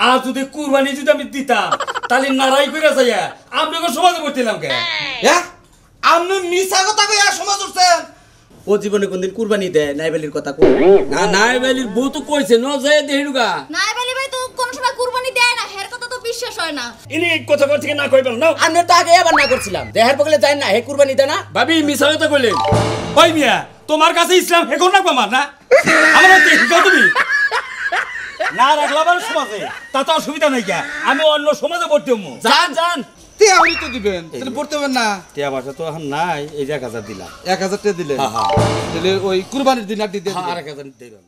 আর যদি কুরবানি যদি আমি দিতাম তাহলে নারাই করে যাইয়া আপনাকে সমাজে পড়তিলাম কে? হ্যাঁ। আপনি মিছা কথা কইয়া সমাজ উঠছেন ও জীবনে কোনদিন কুরবানি দেয় নাইবেলির কথা কই? না নাই বেলির বউ তো কইছে ন যায় দেহিরুগা নাই বলি ভাই তো কোন সময় কুরবানি দেয় না হের কথা তো বিশ্বাস হয় না। ইনি কথা কথা থেকে না কইবেন না? আমি তো আগে আবার না করছিলাম। দেহের পকলে যায় না হে কুরবানি দেয় না। ভাবি মিছা কথা কইলেন। ওই মিয়া তোমার কাছে ইসলাম হেকো না আমার না? আমার শিখাও তুমি না রাখলাম আর সমাজে? তাতে অসুবিধা নাই কে? আমি অন্য সমাজে ভর্তি হব যান যান তে তো দিবেন তাহলে পড়তে হবে না। টিয়া বাসা তো এখন নাই এই যে এক হাজার দিলাম। এক হাজার টাকা দিলেন। হ্যাঁ, হ্যাঁ। তাহলে ওই কুরবানির দিন আর দিতে আর এক হাজার দিলাম।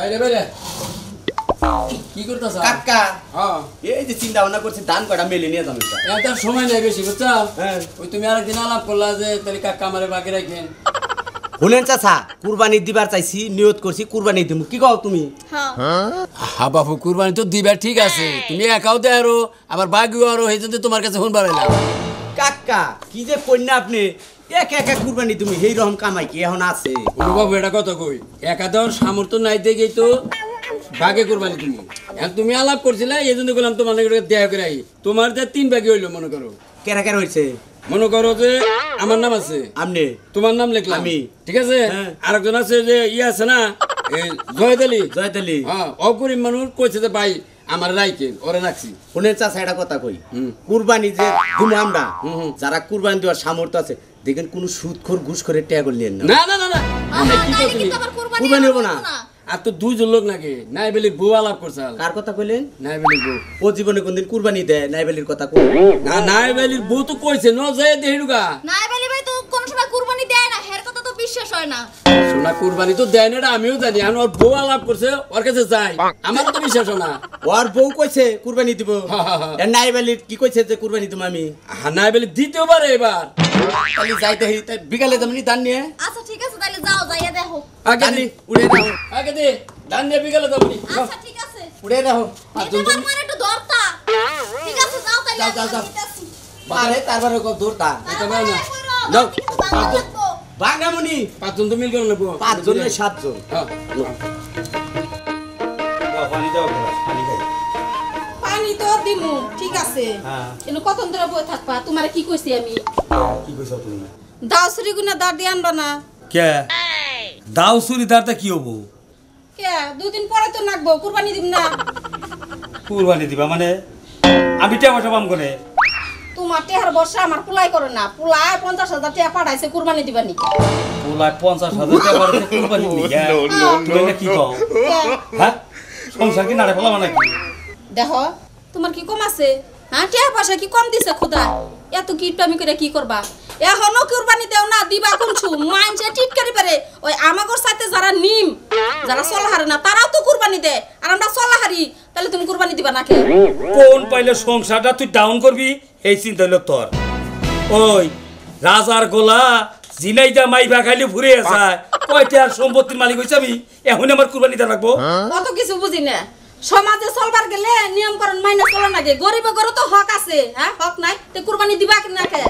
বাইরে বাইরে। কি করতেছ? কাকা। হ্যাঁ। এই যে চিন্তা ভাবনা করছি ধান কটা মেলে নিয়ে যাব এত সময় নেই বেশি বুঝছ? হ্যাঁ। ওই তুমি আরেকদিন আলাপ করলা যে তাহলে কাকা আমারে বাকি রাখেন। শুনেন চাচা কুরবানি দিবার চাইছি নিয়ত করছি কুরবানি দিমু। কি কও তুমি? হ্যাঁ। হা বাবু কুরবানি তো দিবার ঠিক আছে। তুমি একাও দে আরও আবার বাকিও আরও তোমার কাছে ফোন বাড়াইলাম। কাকা কি যে কন্যা আপনি। একা একা কুরবানি তুমি সেই রকম কামাই কি এখন আছে? ওরে বাবু এটা কথা কই একা দেওয়ার সামর্থ্য নাই দেখেই তো বাগে কুরবানি তুমি। এখন তুমি আলাপ করছিলে এই জন্য বললাম তোমার দেয়া করে তোমার যে তিন বাকি হইল মনে করো। কেরা কেরা হয়েছে মনে করো যে আমার নাম আছে। আপনি তোমার নাম লিখলাম। আমি। ঠিক আছে? হ্যাঁ। আরেকজন আছে যে ইয়ে আছে না এই জয়দ আলী জয়ত আলী হ্যাঁ অগরিব মানুষ কইছে যে ভাই আমার রাইকে ওরে রাখছি। শুনেন চাচা এটা কথা কই। কুরবানি যে দিমু আমরা। যারা কুরবানি দেওয়ার সামর্থ্য আছে দেখেন কোন সুদখোর ঘুষ করে ট্যাগ করলেন না। না না না না। কি আবার কুরবানি হব না। আর তো দুইজন লোক নাকি? নাই বেলি বউ আলাপ করছে কার কথা কইলেন? নাই বেলি বউ। ও জীবনে কোনদিন কুরবানি দেয় নাইবেলির কথা কই না নাই বেলির বউ তো কইছে ন যায় দেহিরুগা। নাই বলি ভাই তো কোন সময় কুরবানি দেয় না হের বিশ্বাস হয় না। সোনা কুরবানি তো দেয় না এটা আমিও জানি। এখন ওর বউ আলাপ করছে ওর কাছে যাই আমার তো বিশ্বাস হয় না। ওর বউ কইছে কুরবানি দিব। এর নাইবেলির কি কইছে যে কুরবানি দিব আমি? হ্যাঁ নাই বেলি দিতেও পারে এবার। খালি যাইতে হেরি তাই বিকালে তেমনি ধান নিয়ে? আচ্ছা ঠিক আছে তাহলে যাও যাইয়া দেখো। আগে দি। উড়ে দাও আগে দি। ধান দিয়ে বিকালে যাবনি আচ্ছা ঠিক আছে। উড়ে এটা আমার মানে একটু দরতা। ঠিক আছে যাও তাইলে যাও, যাও। আমি। আরে তারপরে কত দূরতা? তাড়াতাড়ি না। যাও। বাবা পাঁচজন তো মিল করে নেব। পাঁচজন না সাতজন। হ্যাঁ। পানি দাও পানি খাই। পানি তো দিমু ঠিক আছে। হ্যাঁ। কিন্তু কতক্ষণ ধরে বই থাকবা? তোমার কি কইছি আমি? কি কইছ তুমি? দাও গুনা দাঁড় দিয়ে আনবা না। কে? দাও কি হব? কে? দুদিন পরে তো নাকবো কুরবানি দিম না। কুরবানি দিবা মানে? আমি বাসা পাম করে তোমার টেহার বর্ষা আমার পুলাই করে না। পুলাই পঞ্চাশ হাজার টাকা পাঠাইছে কুরবানি দিবা নাকি? পোলায় পঞ্চাশ হাজার টাকা পাঠাইছে কুরবানি দিবা তুমি কি কও? হ্যাঁ। সংসার কি নাড়ে নাকি? দেখো তোমার কি কম আছে? হ্যাঁ টেহা পয়সা কি কম দিছে খোদা? এত কিটপামি করে কি করবা? এখনও কুরবানি দেও না দিবা কোনছু? মানছে টিটকারি পারে ওই আমাগর সাথে যারা নিম যারা চলাহারে না তারাও তো কুরবানি দেয় আর আমরা চলাহারি তাহলে তুমি কুরবানি দিবা না কে কোন পাইলে সংসারটা তুই ডাউন করবি? এই চিন্তা হলো তোর। ওই রাজার গোলা জিনাইটা মাইবা খাইলে ঘুরে আসা কয়টা সম্পত্তির মালিক হয়েছে আমি? এখন আমার কুরবানিটা রাখব অত কিছু বুঝি না। সমাজে চলবার গেলে নিয়ম করণ মাইনে চলা লাগে গরিবে গরু তো হক আছে হ্যাঁ? হক নাই তে কুরবানি দিবা কি না কে?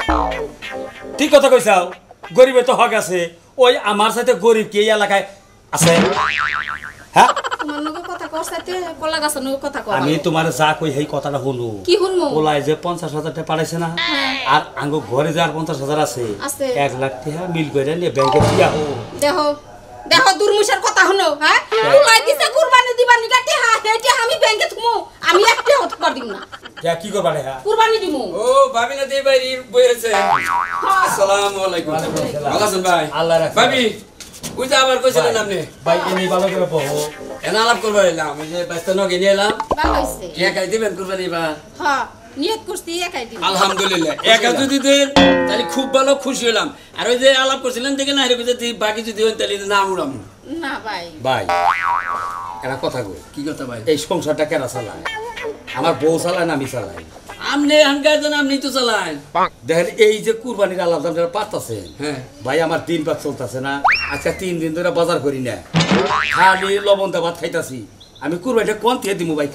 ঠিক কথা কইছাও গরিবে তো হক আছে ওই আমার সাথে গরিব কি এই এলাকায় আছে? হ্যাঁ? তোমার নগে কথা কর সাথে কলা গাছের নগে কথা কর। আমি তোমার যা কই সেই কথাটা শুনো। কি শুনমু? ওলাই যে পঞ্চাশ হাজার টাকা পাঠাইছে না আর আঙ্গ ঘরে যে আর পঞ্চাশ আছে আছে। এক লাখ টাকা মিল করে নিয়ে ব্যাংকে দিয়া হো। দেহ। দেহ দুর্মুষের কথা শুনো হ্যাঁ? উলাই দিছে কুরবানি দিবা নি গাটি হা আমি ব্যাংকে থুমু। আমি একটা হতে পার দিম না। যা কি করবা রে হ্যাঁ? কুরবানি দিমু। ও ভাবি না দিয়ে বাইরে বইয়েছে আসসালামু আলাইকুম। ভালো আছেন ভাই? আল্লাহ রাখছে। ভাবি ওই যে আবার কইছিলেন আপনি? ভাই এনে ভালো করে বহো এনা আলাপ করবার এলাম? ওই যে ব্যস্ত নগে নিয়ে এলাম। ভালো হইছে। একাই দিবেন কুরবানি বা? হ্যাঁ। নিয়ত করছি একাই দিম আলহামদুলিল্লাহ একা যদি দেন তাহলে খুব ভালো খুশি হলাম। আর ওই যে আলাপ করছিলেন দেখে না যদি বাকি যদি হন তাহলে নাম উড়াম। না ভাই। ভাই একটা কথা কই? কি কথা ভাই? এই সংসারটা কেনা চালায়? আমার বউ চালায় না আমি চালাই? জান আপনি তো চালান দেখেন এই যে কুরবানির আলাদা পারতাছে হ্যাঁ। ভাই আমার দিন পাত চলতেছে না। আচ্ছা তিন দিন ধরে বাজার করি না। খালি লবণ দা ভাত খাইতাছি। আমি কুরবানিটা কোন থেকে দিমু ভাই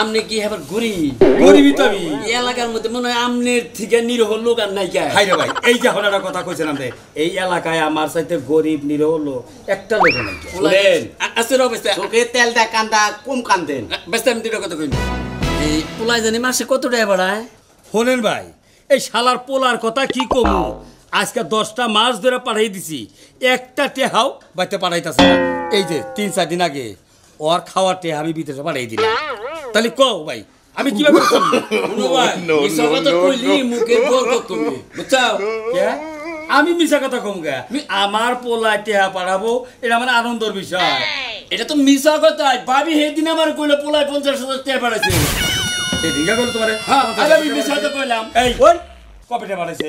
আমনে কি এবার গরিব? গরিবই তো আমি। এই এলাকার মধ্যে মনে হয় আমনের থেকে নিরহ লোক আর নাই কে হাই রে ভাই এই যে একটা কথা কইছিলাম রে এই এলাকায় আমার সাথে গরিব নিরহ লোক একটা লোক নাই শুনেন। আছে অবস্থা চোখে তেল দেয় কান্দা কম কান্দেন। ব্যস্ত আমি দুটো কথা কইনি এই পোলাই জানি মাসে কত টাকা বাড়ায়? শোনেন ভাই এই শালার পোলার কথা কি কমু? আজকে দশটা মাস ধরে পাঠাই দিছি। একটা টেহাও বাইতে পাঠাইতেছে না। এই যে তিন চার দিন আগে ওর খাওয়ার টেহা আমি বিদেশে পাঠাই দিলাম। তাহলে কও ভাই আমি কীভাবে কইলি? আমি মিশা কথা কম গা। আমার পোলায় টেহা পাঠাবো এটা আমার আনন্দের বিষয়। এটা তো মিশা কথা ভাবি সেদিন আমার কইলো পোলাই পঞ্চাশ হাজার বাড়াইছে এই দিঘা করো তোমার? হ্যাঁ আমি মিশা তো কইলাম। এই ওই কবে টেহা পাঠাইছে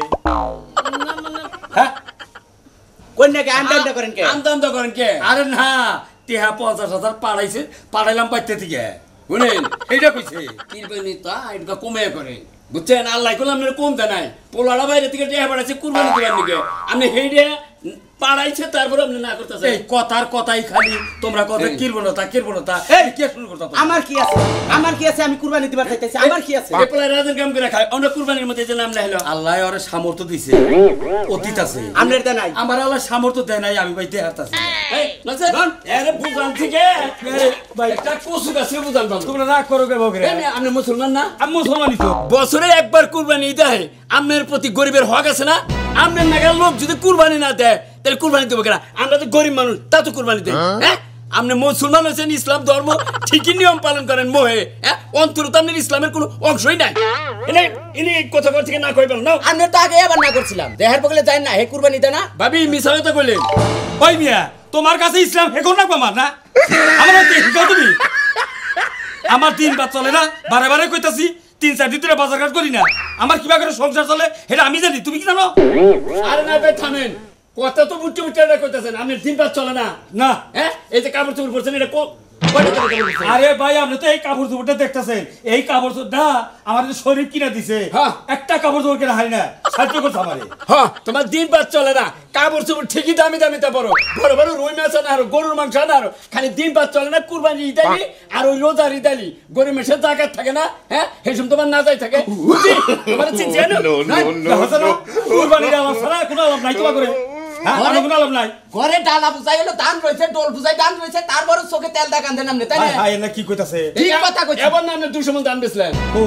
হ্যাঁ? করেন কে? আমদা করেন কে? আরে না। টেহা পঞ্চাশ হাজার পাঠাইছে পাঠাইলাম বাইতে থেকে। শুনেন, এইটা কইছে। কুরবানি তা এটা কমে করে। বুঝছেন? আল্লাহ করলাম কমতে নাই। পোলাটা বাইরে থেকে টেহা বাড়াইছে কুরবানি দিবার নিকে আপনি হেইডে পাড়াইছে তারপর আপনি না করতেছেন? এই কথার কথাই খালি। তোমরা কথা এই, কে শুরু করতা? আমার কি আছে? আমার কি আছে? আমি কুরবানি দিবার চাইতেছি। আমার কি আছে? এই রাজের কাম করে খায়। আমরা কুরবানির মধ্যে যে নাম লেখলো। আল্লাহ ওরে সামর্থ্য দিছে। অতীত আছে। আমনের দা নাই। আমার আল্লাহ সামর্থ্য দেয় নাই আমি ভাই দেহাতাছি এই নাচে এরে বুঝান থেকে। ভাই। একটা কসু গাছে বুঝান পাবো তোমরা রাগ করো কে বগরে। আপনি মুসলমান না? আমি মুসলমানই তো। বছরে একবার কুরবানি দেয়। আমের প্রতি গরিবের হক আছে না? আমের নাগাল লোক যদি কুরবানি না দেয় তাহলে কুরবানি দেবো কেনা আমরা তো গরিব মানুষ তা তো কুরবানি দেয় হ্যাঁ? আপনি মুসলমান হয়েছেন ইসলাম ধর্ম ঠিকই নিয়ম পালন করেন মোহে। হ্যাঁ? অন্তর তো আপনার ইসলামের কোনো অংশই নাই। এনে কথা না কই না আমি তো আগে আবার না করছিলাম। দেহের বগলে যায় না হে কুরবানি দেয় ভাবি মিশা কথা কইলেন। ওই মিয়া তোমার কাছে ইসলাম হেকো না আমার না? আমার কি শিখাও তুমি? আমার দিন বাদ চলে না বারে বারে কইতাছি তিন চার দিন ধরে বাজার ঘাট করি না। আমার কিবা করে সংসার চলে এটা আমি জানি তুমি কি জানো? আরে না ভাই থামেন। কথা তো বুঝতে বুঝতে এটা কইতাছেন আপনি দিন রাত চলে না না হ্যাঁ এই যে কাপড় চোপড় পরছেন এটা? আরে ভাই আপনি তো এই কাপড় চোপড়টা দেখতেছেন এই কাপড় চোপড়টা আমার শরীর কিনা দিছে হ্যাঁ। একটা কাপড় চোপড় কিনা হারি না সাহায্য করছে আমারে হ্যাঁ তোমার দিন পাত চলে না কাপড় চোপড় ঠিকই দামি দামি তা বড় বড় বড় রুই মাছ আনা আর গরুর মাংস আনা আর খালি দিন পাত চলে না কুরবানি ইদালি আর ওই রোজার ইদালি গরু মেশে জাকাত থাকে না হ্যাঁ হেসম তোমার না যাই থাকে বুঝি? তোমার চিনছি জানো? না? দেখা যায় না? কুরবানির আলাপ ছাড়া কোনো নাই তোমার করে হ্যাঁ আমার কোনো আলাপ নাই। ঘরে ডালা বুঝাই হলো ধান রয়েছে ডোল বুঝাই ধান রয়েছে তারপরে চোখে তেল দা কান্দে নামনে তাই না? না কি কইতাছে? ঠিক কথা কইছি। এবার না আপনি দুশো মন দাম বেচলেন। ও।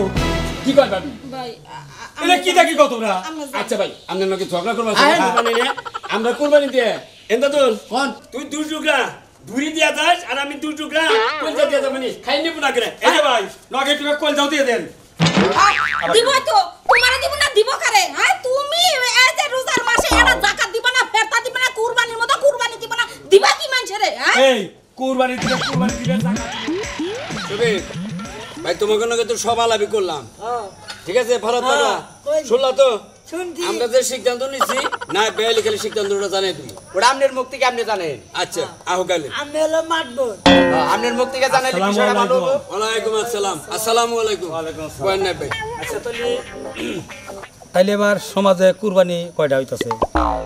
কি কয় ভাবি? ভাই এটা কি দেখি কত তোমরা? আচ্ছা ভাই নাকি ঝগড়া করব। আমরা কুরবানি দিয়ে এন্দা তুল কোন? তুই দুই টুকরা ধুরি দিয়া যাস আর আমি দুই টুকরা কলজা দিয়া যাবানি খাই নিব না করে এই ভাই নগে তুমি কল যাও দিয়ে দেন। দিব তো। তোমার দিব না দিব কারে? হ্যাঁ তুমি এই যে রোজার মাসে জাকাত দিব না ফেরতা দিব না কুরবানির মতো কুরবানি দিব না। দিবা কি মানছে রে হ্যাঁ? এই কুরবানি দিলে কুরবানি দিলে জাকাত তবে ভাই তোমাকে নাকি তো সব আলাপি করলাম। ঠিক আছে ভালো থাকবা শুনলা তো? আমরা যে সিদ্ধান্ত নিছি না বেয়ালি খালি সিদ্ধান্তটা জানাই তুমি। ওটা আমনের মুখ থেকে আপনি জানেন আচ্ছা আহো কালে। হ্যাঁ, আমনের মুখ থেকে জানাইলে বিষয়টা ভালো ওয়ালাইকুম আসসালাম। আসসালামু আলাইকুম। ওয়ালাইকুম আসসালাম। নাই ভাই। তাইলে এবার সমাজে কুরবানি কয়টা হইতাছে?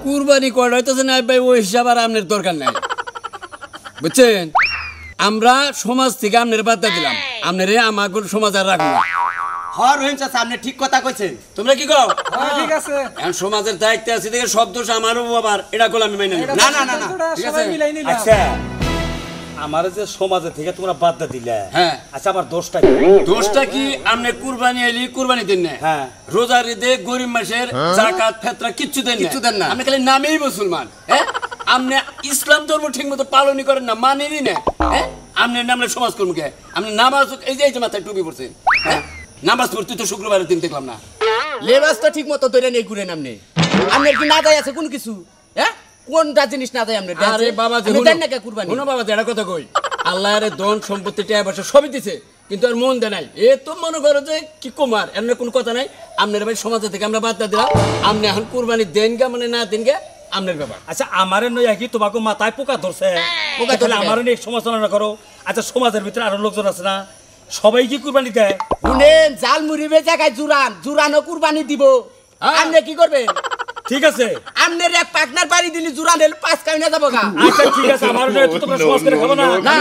কুরবানি করা হইতেছে না ভাই ওই হিসাব আর আপনার দরকার নাই। বুঝছেন? আমরা সমাজ থেকে আপনার বার্তা দিলাম। আপনারে আমাকে সমাজ আর রাখব না। হর রহিম চাচা আপনি ঠিক কথা কইছেন। তোমরা কি কও? ঠিক আছে। এখন সমাজের দায়িত্বে আছে দেখে সব দোষ আমারও আবার। এটা করলে আমি মাইনে না না না না। ঠিক সবাই আছে? মিলাই নিলাম। আচ্ছা। আমার যে সমাজে থেকে তোমরা বাদ দিলে। হ্যাঁ। আচ্ছা আমার দোষটা কি? দোষটা কি? আপনি কুরবানি এলি কুরবানি দেন না হ্যাঁ। রোজার ঈদে গরিব মাসের জাকাত ফেতরা কিচ্ছু দেন কিচ্ছু দেন না। আপনি খালি নামেই মুসলমান হ্যাঁ? আপনি ইসলাম ধর্ম ঠিক মতো পালনই করেন না মানেনি না হ্যাঁ? আপনি নামলে সমাজ কর্মকে আপনি নামাজ এই যে এই যে মাথায় টুপি পড়ছেন হ্যাঁ? নামাজ পড়তে তো শুক্রবারের দিন দেখলাম না। লেবাস তো ঠিক মতো ধরে নেই ঘুরেন আপনি আপনার কি না যায় আছে কোন কিছু হ্যাঁ? কোনটা জিনিস না যায় আপনার আরে বাবা যে দেন না কে কুরবানি। শুনো বাবা যেটা কথা কই। আল্লাহ আরে ধন সম্পত্তি টাকা পয়সা সবই দিছে কিন্তু আর মন দেয় নাই। এ তো মনে করো যে কি কুমার এমন কোনো কথা নাই। আপনার ভাই সমাজ থেকে আমরা বাদ দিলাম। আপনি এখন কুরবানি দেন গা মানে না দেন গা আপনার ব্যাপার। আচ্ছা আমারে নয় কি তোমাকে মাথায় পোকা ধরছে? পোকা ধরলে ধরছে। আমার নিয়ে সমালোচনা করো। আচ্ছা সমাজের ভিতরে আরও লোকজন আছে না? সবাই কি কুরবানি দেয়? শুনেন জাল মুড়িবে জায়গায় জুরান। জুরানো কুরবানি দিব। হ্যাঁ। আপনি কি করবেন? ঠিক আছে। আমনের এক পার্টনার বাড়ি দিলি জুরা নেল পাঁচ কামিনা যাব গা। আচ্ছা ঠিক আছে আমার ওটা একটু তোমরা সমাজ করে খাব না। না।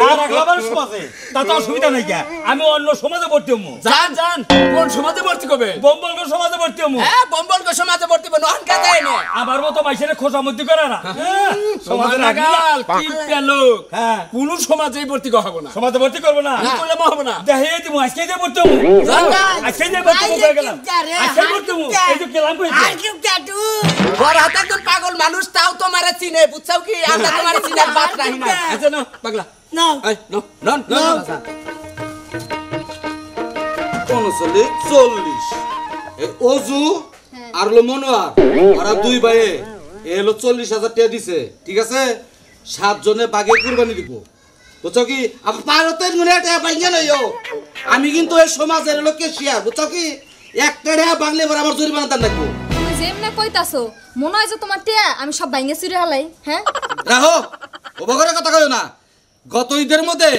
না রাখলে আবার সমাজে তাতে অসুবিধা নেই কে আমি অন্য সমাজে ভর্তি হব যান যান কোন সমাজে ভর্তি করবে? বম্বলগ সমাজে ভর্তি হব হ্যাঁ বম্বল গো সমাজে ভর্তি বনো অনকা যায় না আমার মতো মাইসের খোঁজামুদ্দি করে না। হ্যাঁ, সমাজে। নাগাল কিপটা লোক। হ্যাঁ। কোন সমাজেই ভর্তি করা হবে না। সমাজে ভর্তি করব না। কি করলে হবে না। দেখে দিব আজকে যে ভর্তি হব আজকে যে ভর্তি হব গেলাম। আজকে ভর্তি হব এই যে গেলাম কই বড় হাতে একজন পাগল মানুষ তাও তোমারে চিনে বুঝছাও কি? আমরা তোমারে চিনে বাদ রাহি না। আচ্ছা না পাগলা। না নো নো নো উনচল্লিশ চল্লিশ অজু আর হলো মনোয়ার ওরা দুই ভাইয়ে। এ হলো চল্লিশ হাজার টাকা দিছে ঠিক আছে? সাতজনে বাঘে কুরবানি দিব। বুঝছ কি? আমার পারতের মনে টাকা পাইছে না আমি কিন্তু এই সমাজের হলো কেশিয়ার বুঝছ কি? একটা টাকা বাংলে এবার আমার জরিমানা দান রাখব যেমনে কইতাছো মনে হয় যে তোমার টিয়া আমি সব ভাঙ্গে চুরে হালাই হ্যাঁ? রাহো অবগরের কথা কইও না। গত ঈদের মধ্যে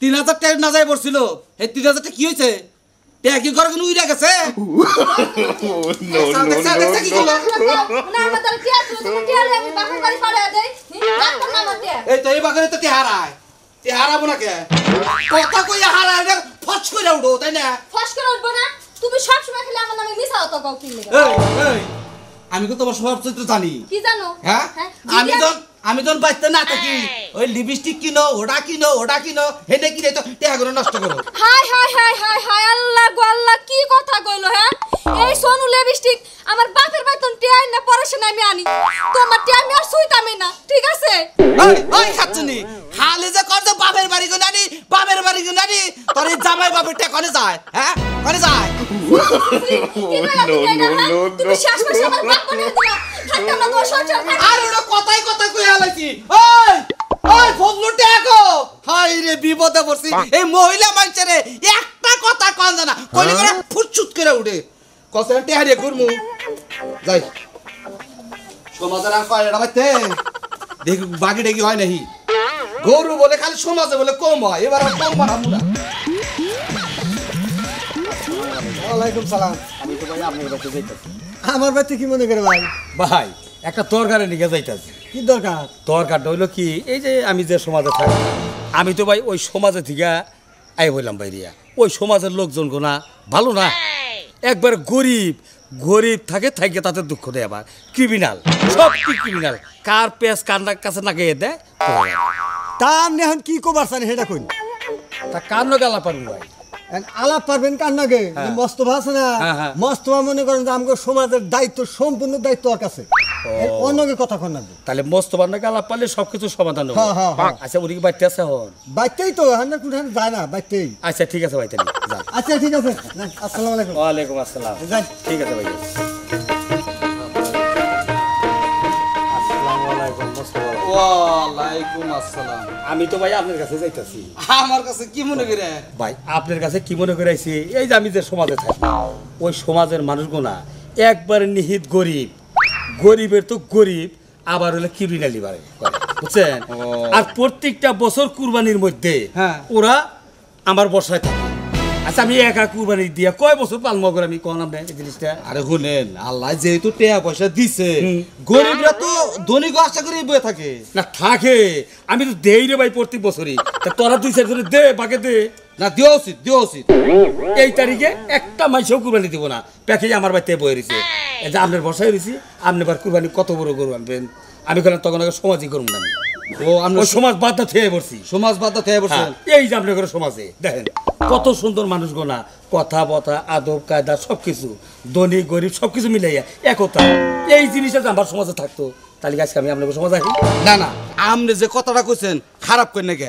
তিন হাজার টাকা না যায় পড়ছিল এই তিন হাজার টাকা কি হয়েছে টাকা কি করে কোনো উইরা গেছে? টিয়া টিয়া টিয়া। এই তো এই বাগানে তো তেহারায় তেহারাবো না কে কথা কই হারায় ফচ করে উঠো তাই না? ফস করে উঠবো না? তুমি সব সময় খেলে আমার নামে মিশা হতো কাউ কিনলে এই এই আমি তো তোমার স্বভাব চরিত্র জানি। কি জানো? হ্যাঁ? আমি দিদি যখন আমি যখন বাঁচতে না থাকি ওই লিপস্টিক কিনো ওটা কিনো ওটা কিনো হেনে কিনে তো টেহাগুলো নষ্ট করো। হাই হাই হাই হাই হাই আল্লাহ গো আল্লাহ কি কথা কইলো হ্যাঁ? এই সোনু লিপস্টিক আমার বাপের বেতন টিয়াই না পড়াশোনা আমি আনি। তোমার টিয়া আমি আর সুইতামই না ঠিক আছে? ওই ওই খাচ্ছনি খালে যে কর যে বাপের বাড়ি গো নানি বাপের তোর এই জামাই বাপের টা কনে যায় হ্যাঁ? কনে যায়? না তোমার সংসার থাকতাম আর ওটা কথাই কথা কই হালাইছি ওই ওই ফজলু টেকো। হাই রে বিপদে পড়ছি। এই মহিলা মানুষের একটা কথা কন জানা। কইলে করে ফুটছুট করে উঠে। কসে টেহারে ঘুরমু। যাই। সমাজের আর কয় এটা বাইতে দেখি বাকি ডেকি হয় নাহি। গরু বলে খালি সমাজে বলে কম হয়। এবার আর কম বানাবো না। ওয়ালাইকুম সালাম। আমার বাড়িতে কি মনে করে ভাই? ভাই একটা তরকারি নিয়ে যাইতাছি। কি দরকার? তরকারটা হইল কি এই যে আমি যে সমাজে থাকি আমি তো ভাই ওই সমাজে থেকে আই হইলাম বাইরিয়া ওই সমাজের লোকজন গোনা ভালো না? একবার গরিব গরিব থাকে থাকে তাতে দুঃখ দেয় আবার। ক্রিমিনাল সব ক্রিমিনাল কার পেস কার কাছে না গিয়ে দেয়। তা আপনি এখন কি কবার চান সেটা কইন? তা কার নগে আলাপ পারব ভাই? আলাপ পারবেন কার নাগে? হ্যাঁ। মস্তফা আছে না? হ্যাঁ, হ্যাঁ। মস্তফা মনে করেন যে আমাকে সমাজের দায়িত্ব সম্পূর্ণ দায়িত্ব ওর কাছে। অন্যকে কথা কন তাহলে মোস্তফার নাকি আলাপ পারলে সবকিছু সমাধান হবে। আচ্ছা উনি কি বাড়তে আছে হন বাইতেই তো হান্ড্রেড পার্সেন্ট যায় না বাইতেই। আচ্ছা ঠিক আছে ভাই তাহলে আচ্ছা ঠিক আছে। আসসালামু আলাইকুম। ওয়ালাইকুম আসসালাম। ঠিক আছে ভাই। ওয়ালাইকুম আসসালাম। আমি তো ভাই আপনার কাছে যাইতাছি। আমার কাছে কি মনে করে? ভাই আপনার কাছে কি মনে এই যে আমি যে সমাজে থাকি ওই সমাজের মানুষগুনা একবার নিহিত গরিব। গরিবের তো গরিব আবার হলে ক্রিমিনালি বাড়ে। বুঝছেন? আর প্রত্যেকটা বছর কুরবানির মধ্যে হ্যাঁ। ওরা আমার বসায় থাকে। আচ্ছা আমি একা কুরবানি দিয়া কয় বছর পালন করে আমি কোন আপনার এই জিনিসটা? আরে শুনেন আল্লাহ যেহেতু টাকা পয়সা দিছে। গরিবরা তো ধনী আশা করে বয়ে থাকে। না থাকে। আমি তো দেই রে ভাই প্রত্যেক বছরই। তা তোরা দুই চার করে দে বাকে দে। না দেওয়া উচিত দেওয়া উচিত এই তারিখে একটা মাইসেও কুরবানি দিব না। প্যাকে আমার বাড়িতে বয়ে রয়েছে যে আপনার বসাই রয়েছি আপনি বার কুরবানি কত বড় গরু আনবেন? আমি কেন তখন সমাজই করুন না আমি। ও আমরা সমাজ বাদ থেকে পড়ছি। সমাজ থেকে বসে হ্যাঁ, এই যে আপনার সমাজে দেখেন কত সুন্দর মানুষ গোনা কথা বথা আদব কায়দা সবকিছু ধনী গরিব সবকিছু মিলাইয়া একতা। এই জিনিসটা আমার সমাজে থাকতো। তাহলে আজকে আমি আপনার সমাজে আছি না না আপনি যে কথাটা কইছেন খারাপ করে নাকি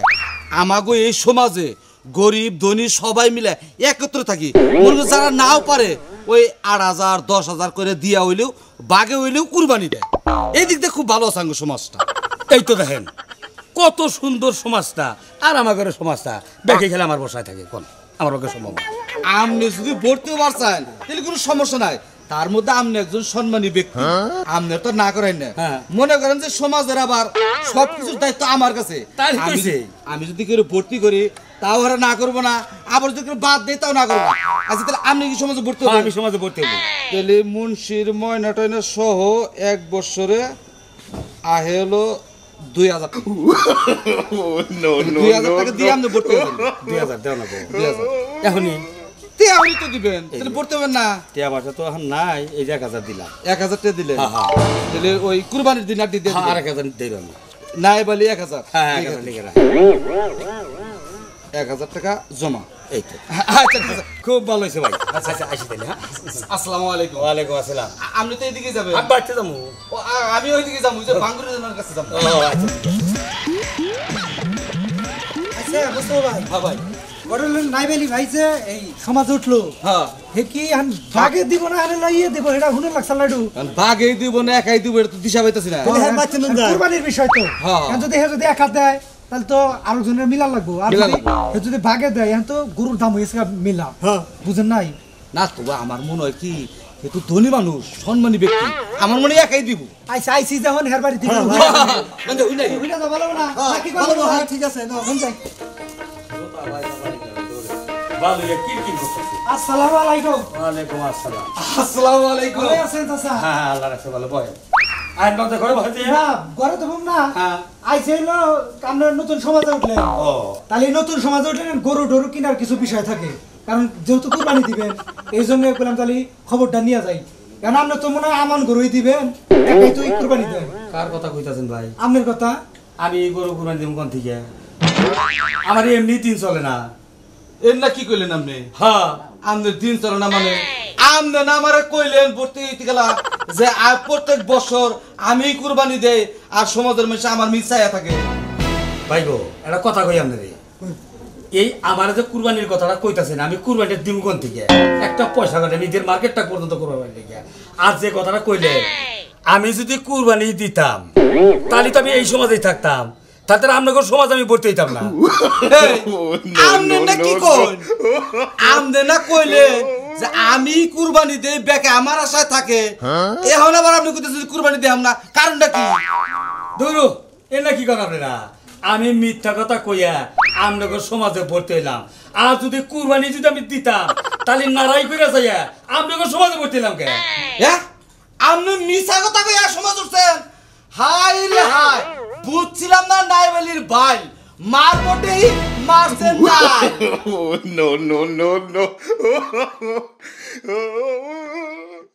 আমাগো এই সমাজে গরিব ধনী সবাই মিলে একত্র থাকি। যারা নাও পারে ওই আট হাজার দশ হাজার করে দিয়া হইলেও বাগে হইলেও কুরবানি দেয়। এই দিক দিয়ে খুব ভালো আছে সমাজটা। এই তো দেখেন। কত সুন্দর সমাজটা আর আমার ঘরের সমাজটা। দেখে খেলে আমার বসায় থাকে কোন? আমার পক্ষে সম্ভব। আপনি যদি ভর্তিও পারছেন তাহলে কোনো সমস্যা নাই। তার মধ্যে আপনি একজন সম্মানী ব্যক্তি। আপনি তো না করেন না। হ্যাঁ। মনে করেন যে সমাজের আবার সবকিছুর দায়িত্ব আমার কাছে। আমি- যদি কেউ ভর্তি করি তাও ওরা না করব না। আবার যদি বাদ দেয় তাও না করব আচ্ছা তাহলে আপনি কি সমাজে ভর্তি হ্যাঁ, হবেন? আমি সমাজে ভর্তি হব। তাহলে মুন্সির ময়না টয়না সহ এক বছরে আহে হলো দুই হাজার। দুই হাজার টাকা দিয়ে আপনি ভর্তি হবেন দুই হাজার দেও না দুই হাজার। এখনই। তে তো দিবেন তাহলে ভর্তি হবেন না। টিয়া তো এখন নাই এই যে এক হাজার দিলাম। এক হাজার টাকা দিলে হ্যাঁ, হ্যাঁ। তাহলে ওই কুরবানির দিন আর দিতে আর এক হাজার দেব আমি। নাই বলি এক হাজার। এক হাজার টাকা জমা। এই তো। আচ্ছা খুব ভালো হয়েছে ভাই। আচ্ছা আচ্ছা আসি তাহলে হ্যাঁ? আসসালামু আলাইকুম। ওয়ালাইকুম আসসালাম। আপনি তো এইদিকে যাবেন আমি বাড়তে যাব? আমি ওইদিকে যাব যে বাঙ্গুরের কাছে যাব। ও আচ্ছা আচ্ছা বুঝতে ভাই। হ্যাঁ ভাই। বড় নাইবেলি ভাই যে এই সমাজ উঠল। হ্যাঁ। হে কি বাগে দিব না আরে লাইয়ে দিব এটা হুনে লাগছে লাডু কারণ দিব না একাই দিব এটা তো দিশা পাইতেছি না। তাহলে বাচ্চা নুন কুরবানির বিষয় তো। হ্যাঁ। যদি হে যদি একা দেয় তাহলে তো আরও জনের মিলা লাগবো। আর যদি বাগে দেয় এখন তো গরুর দাম হয়েছে মিলা। বুঝেন নাই? না তো আমার মনে হয় কি তো ধনী মানুষ সম্মানী ব্যক্তি আমার মনে একাই দিব। আইসি আইসি যখন হের বাড়ি মানে নাকি ভালো হ্যাঁ ঠিক আছে না হন যাই ভালো কি কি করতেছি আসসালামু আলাইকুম। ওয়ালাইকুম আসসালাম। আসসালামু আলাইকুম। ভালো আছেন চাচা? হ্যাঁ হ্যাঁ আল্লাহ রাখছে ভালো বয় আইন ভালো না ঘরে তো ঘুম না। হ্যাঁ। হলো নতুন সমাজে ও। তাহলে নতুন সমাজে উঠলেন গরু কেনার কিছু বিষয় থাকে। কারণ যেহেতু কুরবানি দিবেন এই জন্য বললাম তাহলে খবরটা নিয়ে যাই। কারণ আপনি তো মনে হয় আমান গরুই দিবেন একাই তো কুরবানি দেন। কার কথা কইতাছেন ভাই? আপনার কথা? আমি গরু কুরবানি দিব কোন থেকে? আমার এমনি দিন চলে না। এর না কি কইলেন আপনি? হ্যাঁ। দিন চলে না মানে আমনে না আমারে কইলেন ভর্তি হইতে গেলা যে আর প্রত্যেক বছর আমি কুরবানি দেই আর সমাজের মানুষ আমার মিশাইয়া থাকে। ভাই গো একটা কথা কই আপনারে? এই আমার যে কুরবানির কথাটা কইতাছেন আমি কুরবানিটা দিব কোন থেকে? একটা পয়সা করে নিজের মার্কেটটা পর্যন্ত কুরবানি থেকে আর যে কথাটা কইলে আমি যদি কুরবানি দিতাম তাহলে তো আমি এই সমাজেই থাকতাম। তাতে আপনাদের সমাজ আমি ভর্তি হইতাম না। আমনে না কি কইন আমনে না কইলে যে আমি কুরবানি দেই বেকে আমার আশায় থাকে। এখন আবার আপনি কইতেছেন কুরবানি দেই না কারণটা কি? ধরু এ না কি কথা আপনারা আমি মিথ্যা কথা কইয়া আপনাদের সমাজে ভর্তি হইলাম। আর যদি কুরবানি যদি আমি দিতাম তাহলে নারাই কইরা যাইয়া আপনাদের সমাজে ভর্তি হইলাম কে? হ্যাঁ? আপনি মিছা কথা কইয়া সমাজ উঠছেন। হাই রে হাই বুঝছিলাম না নাইবেলির ভাই মার পটেই মারছেন নাই নো নো নো no.